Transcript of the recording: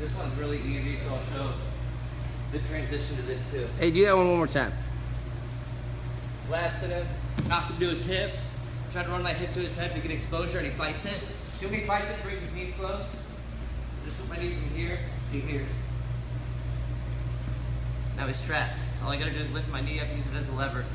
This one's really easy, so I'll show the transition to this too. Hey, do that one one more time. Blasted him, knocked him to his hip, tried to run my hip to his head to get exposure, and he fights it. See when he fights it, brings his knees close. Just put my knee from here to here. Now he's trapped. All I gotta do is lift my knee up, use it as a lever.